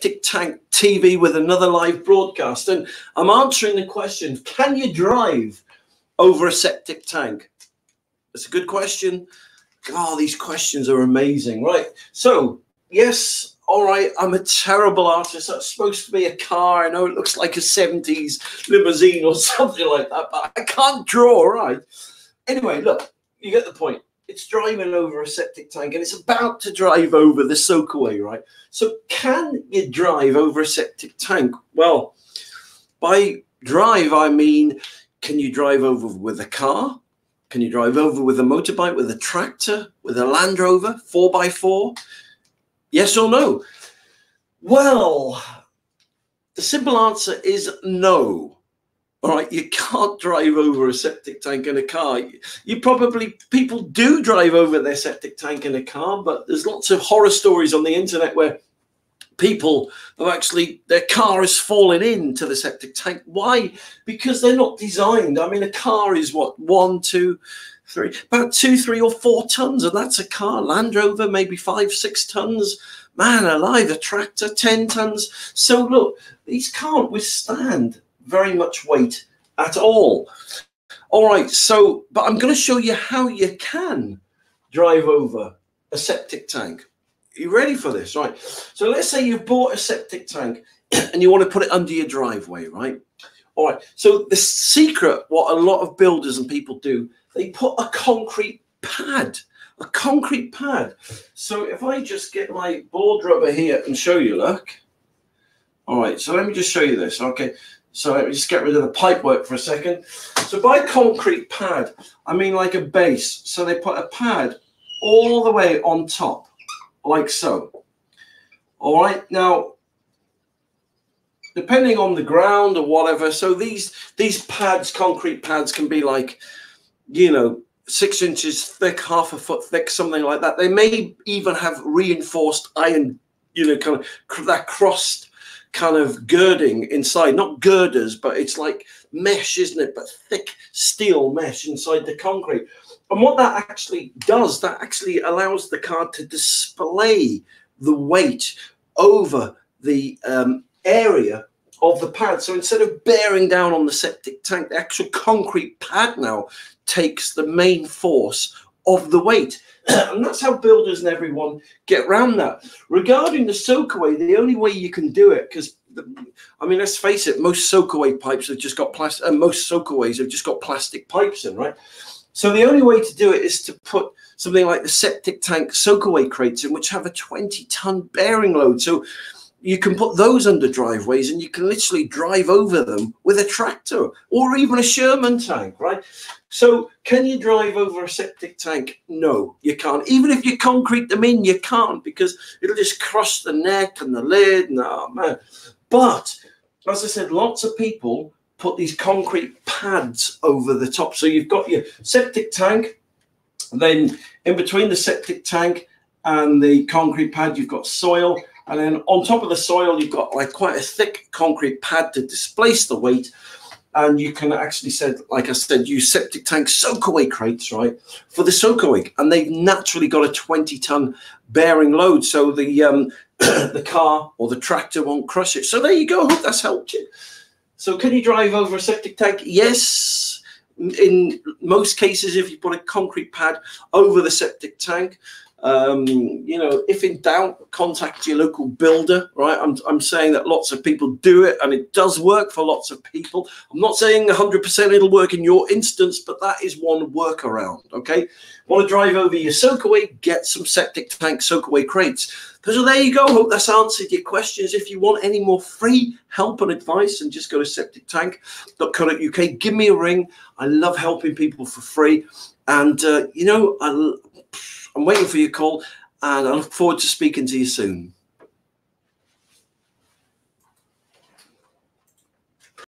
Septic Tank TV with another live broadcast. And I'm answering the question Can you drive over a septic tank? That's a good question. Oh, these questions are amazing. Right. So, yes, all right, I'm a terrible artist. That's supposed to be a car. I know it looks like a 70s limousine or something like that, but I can't draw, right? Anyway, look, you get the point it's driving over a septic tank and it's about to drive over the soakaway, right? So can you drive over a septic tank? Well, by drive, I mean, can you drive over with a car? Can you drive over with a motorbike, with a tractor, with a Land Rover, 4x4? Yes or no? Well, the simple answer is no. All right, you can't drive over a septic tank in a car. You probably people do drive over their septic tank in a car, but there's lots of horror stories on the internet where people have actually their car has fallen into the septic tank. Why? Because they're not designed. I mean, a car is what one, two, three, about two, three, or four tons, and that's a car. Land Rover, maybe five, six tons. Man alive, a tractor, ten tons. So look, these can't withstand very much weight at all. All right, so, but I'm going to show you how you can drive over a septic tank. Are you ready for this? Right. So let's say you've bought a septic tank and you want to put it under your driveway, right? All right. So the secret, what a lot of builders and people do, they put a concrete pad, a concrete pad. So if I just get my board rubber here and show you, look. All right. So let me just show you this. Okay. So let me just get rid of the pipe work for a second. So by concrete pad, I mean like a base. So they put a pad all the way on top, like so. All right, now, depending on the ground or whatever, so these these pads, concrete pads, can be like, you know, six inches thick, half a foot thick, something like that. They may even have reinforced iron, you know, kind of that crossed kind of girding inside, not girders, but it's like mesh, isn't it? But thick steel mesh inside the concrete. And what that actually does, that actually allows the car to display the weight over the um, area of the pad. So instead of bearing down on the septic tank, the actual concrete pad now takes the main force of the weight. and that's how builders and everyone get around that. Regarding the soakaway, the only way you can do it, because I mean, let's face it, most soakaway pipes have just got plastic, and uh, most soakaways have just got plastic pipes in, right? So the only way to do it is to put something like the septic tank soakaway crates in, which have a 20 ton bearing load. So you can put those under driveways and you can literally drive over them with a tractor or even a Sherman tank, right? So, can you drive over a septic tank? No, you can't. Even if you concrete them in, you can't because it'll just crush the neck and the lid. No, oh, man. But as I said, lots of people put these concrete pads over the top. So, you've got your septic tank, then in between the septic tank and the concrete pad, you've got soil and then on top of the soil, you've got like quite a thick concrete pad to displace the weight. And you can actually said, like I said, use septic tank soakaway crates, right, for the soakaway. And they've naturally got a 20 ton bearing load. So the um, the car or the tractor won't crush it. So there you go. I hope that's helped you. So can you drive over a septic tank? Yes. In most cases, if you put a concrete pad over the septic tank, um, you know, if in doubt, contact your local builder, right? I'm, I'm saying that lots of people do it and it does work for lots of people. I'm not saying 100% it'll work in your instance, but that is one workaround, okay? Want to drive over your soakaway? Get some septic tank soakaway crates. So there you go. Hope that's answered your questions. If you want any more free help and advice, and just go to septictank.co.uk. Give me a ring. I love helping people for free. And, uh, you know, I I'm waiting for your call and I look forward to speaking to you soon.